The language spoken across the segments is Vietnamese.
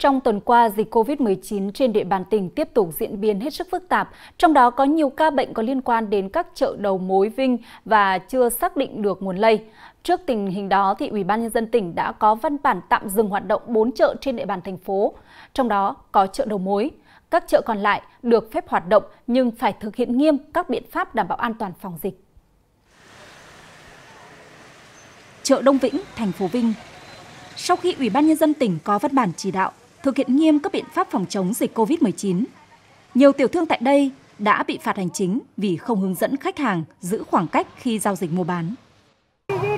Trong tuần qua, dịch COVID-19 trên địa bàn tỉnh tiếp tục diễn biến hết sức phức tạp, trong đó có nhiều ca bệnh có liên quan đến các chợ đầu mối Vinh và chưa xác định được nguồn lây. Trước tình hình đó, thì Ủy ban nhân dân tỉnh đã có văn bản tạm dừng hoạt động 4 chợ trên địa bàn thành phố, trong đó có chợ đầu mối. Các chợ còn lại được phép hoạt động nhưng phải thực hiện nghiêm các biện pháp đảm bảo an toàn phòng dịch. Chợ Đông Vĩnh, thành phố Vinh sau khi Ủy ban Nhân dân tỉnh có văn bản chỉ đạo thực hiện nghiêm các biện pháp phòng chống dịch COVID-19. Nhiều tiểu thương tại đây đã bị phạt hành chính vì không hướng dẫn khách hàng giữ khoảng cách khi giao dịch mua bán.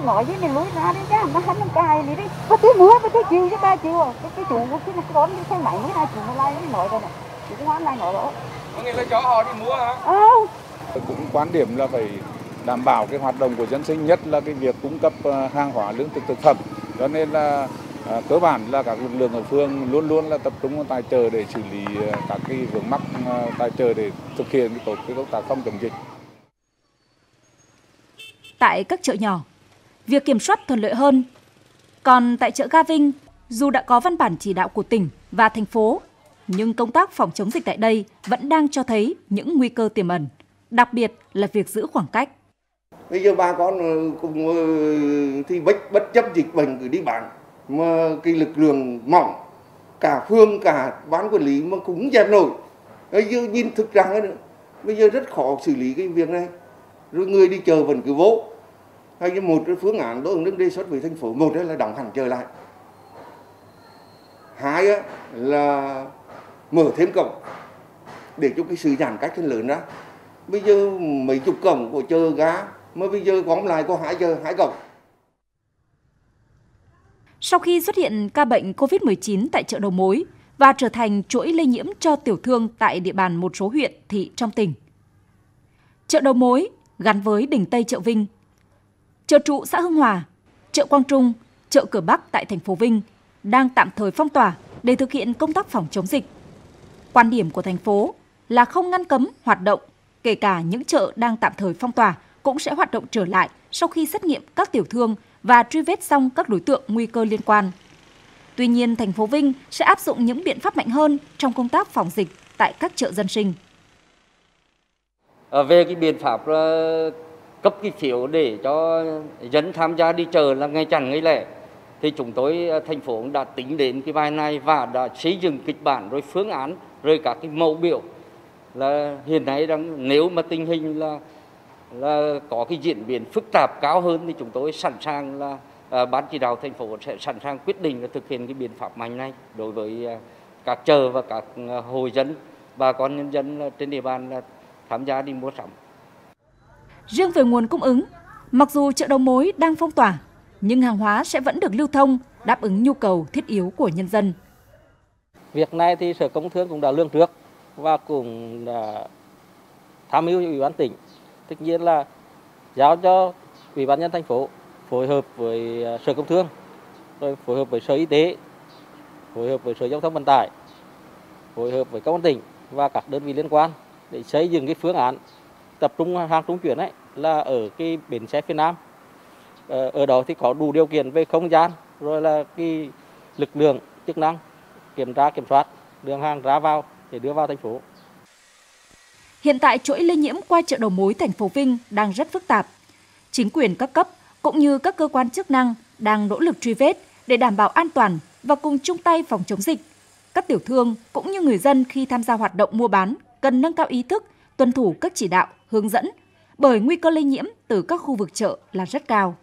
Nói với mình lối ra đấy chứ, nó hắn cài đi đi. Có tí mua, có tí chiều chứ ba chiều. Cái, cái chủ của cái con đi xe máy mới ra chủ nó lại nói rồi này. Chủ cái hoán này nói đó. Có nghĩa là cho họ đi mua hả? Ờ. Cũng quan điểm là phải đảm bảo cái hoạt động của dân sinh nhất là cái việc cung cấp ờ, hàng hóa lương thực thực phẩm. Cho nên là À, cơ bản là các lực lượng ở phường luôn luôn là tập trung tại chợ để xử lý à, các cái vướng mắc à, tại chợ để thực hiện cái tốt cái công tác phòng chống dịch. Tại các chợ nhỏ, việc kiểm soát thuận lợi hơn. Còn tại chợ Ga Vinh, dù đã có văn bản chỉ đạo của tỉnh và thành phố, nhưng công tác phòng chống dịch tại đây vẫn đang cho thấy những nguy cơ tiềm ẩn, đặc biệt là việc giữ khoảng cách. Bây giờ bà con cùng ờ, thì bất, bất chấp dịch bệnh cứ đi bán mà cái lực lượng mỏng cả phương cả bán quản lý mà cũng dẹp nổi. Bây giờ nhìn thực rằng ấy, bây giờ rất khó xử lý cái việc này. Rồi người đi chờ vẫn cứ vô. Hay như một cái phương án đối ứng đề xuất với thành phố. Một là đóng hẳn chờ lại. Hai là mở thêm cổng để cho cái sự giãn cách lớn ra. Bây giờ mấy chục cổng của chờ gá mà bây giờ gom lại có hai giờ hai cổng sau khi xuất hiện ca bệnh COVID-19 tại chợ đầu mối và trở thành chuỗi lây nhiễm cho tiểu thương tại địa bàn một số huyện, thị trong tỉnh. Chợ đầu mối gắn với đỉnh Tây chợ Vinh, chợ trụ xã Hưng Hòa, chợ Quang Trung, chợ Cửa Bắc tại thành phố Vinh đang tạm thời phong tỏa để thực hiện công tác phòng chống dịch. Quan điểm của thành phố là không ngăn cấm hoạt động, kể cả những chợ đang tạm thời phong tỏa cũng sẽ hoạt động trở lại sau khi xét nghiệm các tiểu thương và truy vết xong các đối tượng nguy cơ liên quan. Tuy nhiên, thành phố Vinh sẽ áp dụng những biện pháp mạnh hơn trong công tác phòng dịch tại các chợ dân sinh. À, về cái biện pháp ờ, cấp cái phiếu để cho dân tham gia đi chợ là ngày chẳng ngày lẻ thì chúng tôi ờ, thành phố đã tính đến cái bài này và đã xây dựng kịch bản rồi phương án rồi các cái mẫu biểu là hiện nay đang nếu mà tình hình là là có cái diễn biến phức tạp cao hơn thì chúng tôi sẵn sàng là à, ban chỉ đạo thành phố sẽ sẵn sàng quyết định là thực hiện cái biện pháp mạnh này đối với à, các chợ và các à, hội dân bà con nhân dân trên địa bàn là tham gia đi mua sắm. Riêng về nguồn cung ứng, mặc dù chợ đầu mối đang phong tỏa, nhưng hàng hóa sẽ vẫn được lưu thông, đáp ứng nhu cầu thiết yếu của nhân dân. Việc này thì Sở Công Thương cũng đã lương trước và cũng đã tham mưu ủy ban tỉnh tất nhiên là giao cho ủy ban nhân thành phố phối hợp với à, sở công thương, rồi phối hợp với sở y tế, phối hợp với sở giao thông vận tải, phối hợp với công an tỉnh và các đơn vị liên quan để xây dựng cái phương án tập trung hàng trung chuyển ấy là ở cái bến xe phía nam. Ờ, ở đó thì có đủ điều kiện về không gian, rồi là cái lực lượng chức năng kiểm tra, kiểm soát đường hàng ra vào để đưa vào thành phố. Hiện tại chuỗi lây nhiễm qua chợ đầu mối thành phố Vinh đang rất phức tạp. Chính quyền các cấp cũng như các cơ quan chức năng đang nỗ lực truy vết để đảm bảo an toàn và cùng chung tay phòng chống dịch. Các tiểu thương cũng như người dân khi tham gia hoạt động mua bán cần nâng cao ý thức, tuân thủ các chỉ đạo, hướng dẫn bởi nguy cơ lây nhiễm từ các khu vực chợ là rất cao.